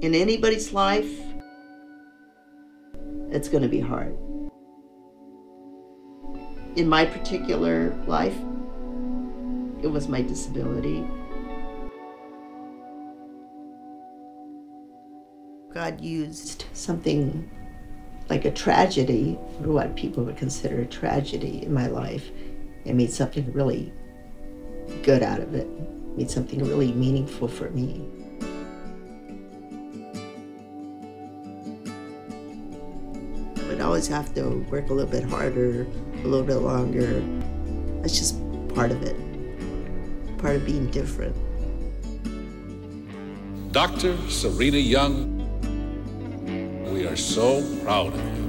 in anybody's life, it's going to be hard. In my particular life, it was my disability. God used something like a tragedy, or what people would consider a tragedy in my life, and made something really good out of it, made something really meaningful for me. I always have to work a little bit harder, a little bit longer. That's just part of it, part of being different. Dr. Serena Young, we are so proud of you.